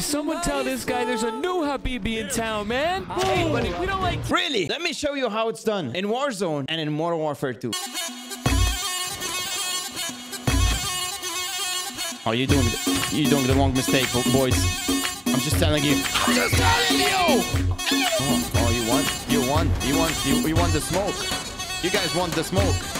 Someone tell this guy there's a new Habibi in town, man. Hey, buddy, we don't like... Really? Let me show you how it's done in Warzone and in Modern Warfare 2. Oh, you're doing you're doing the wrong mistake, boys. I'm just telling you. I'm just telling you. Oh, oh you want you want you want you, you want the smoke. You guys want the smoke.